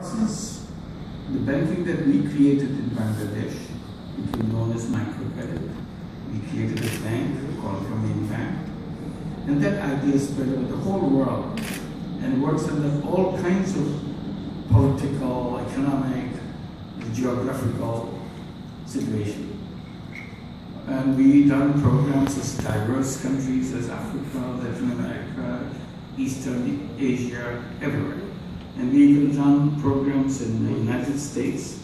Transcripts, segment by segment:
Since the banking that we created in Bangladesh became known as microcredit, we created a bank called Grameen Bank. And that idea spread over the whole world and works under all kinds of political, economic, geographical situation. And we done programs as diverse countries as Africa, Latin America, Eastern Asia, everywhere. And we even run programs in the United States.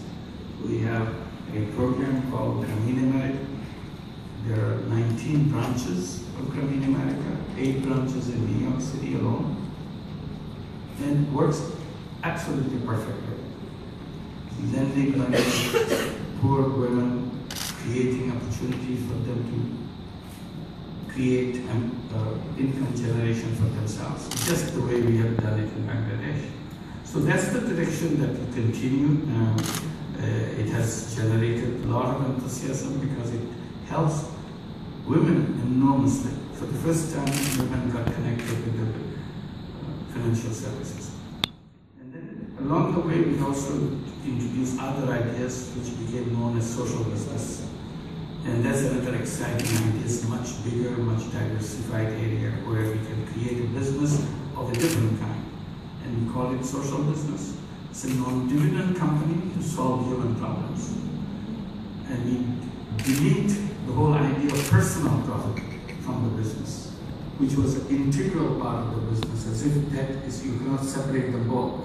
We have a program called Grameen America. There are 19 branches of Grameen America, eight branches in New York City alone. And it works absolutely perfectly. Lending money to poor women, creating opportunities for them to create um, uh, income generation for themselves, just the way we have done it in Bangladesh. So that's the direction that we continue. Um, uh, it has generated a lot of enthusiasm because it helps women enormously. For the first time, women got connected with the uh, financial services. And then along the way, we also introduced other ideas which became known as social business. And that's another exciting idea, it's much bigger, much diversified area where we can create a business of a different kind. And we call it social business. It's a non-dividend company to solve human problems. And we delete the whole idea of personal profit from the business, which was an integral part of the business, as if that is, you cannot separate them both.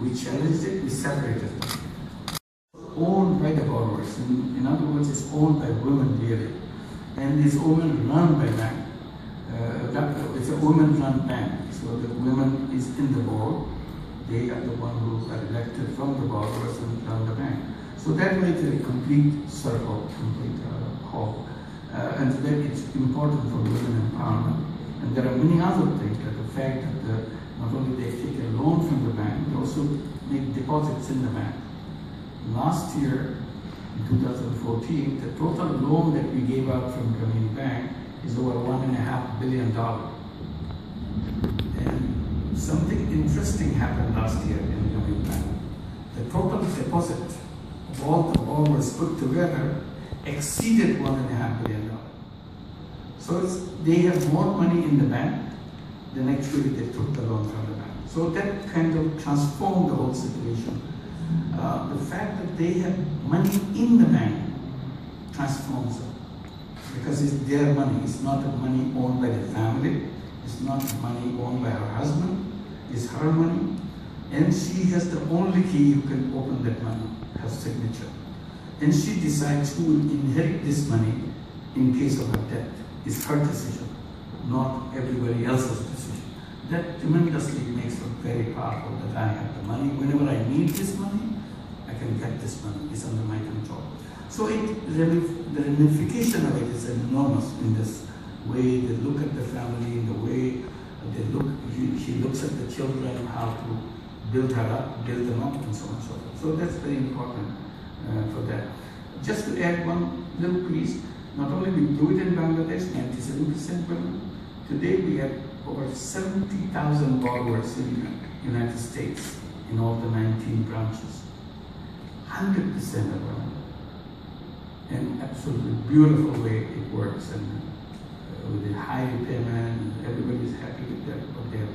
We challenged it, we separated them owned by the borrowers. In, in, other words, it's owned by women really. And it's women run by bank. Uh, it's a women-run bank. So the women is in the board. They are the one who are elected from the borrowers and run the bank. So that makes a complete circle, complete uh. Uh, and that it's important for women empowerment. And there are many other things, like the fact that the, not only they take a loan from the bank, they also make deposits in the bank. Last year, in 2014, the total loan that we gave out from Grameen Bank is over one and a half billion dollars. And something interesting happened last year in Grameen Bank. The total deposit of all the borrowers put together exceeded one and a half billion dollars. So they have more money in the bank than actually they took the loan from the bank. So that kind of transformed the whole situation. Uh, the fact that they have money in the bank transforms them. Because it's their money, it's not money owned by the family, it's not money owned by her husband, it's her money. And she has the only key who can open that money, her signature. And she decides who will inherit this money in case of her death. It's her decision, not everybody else's decision. That tremendously makes her very powerful that I have the money. Whenever I need this money, I can get this money. It's under my control. So it, the ramification of it is enormous in this way they look at the family, the way they look, he, he looks at the children, how to build her up, build them up, and so on and so forth. So that's very important uh, for that. Just to add one little piece, not only we do it in Bangladesh, 97% women, today we have over 70,000 borrowers in the United States in all the 19 branches. 100% of women. And absolutely beautiful way it works and uh, with the high repayment, everybody is happy with that, what they have.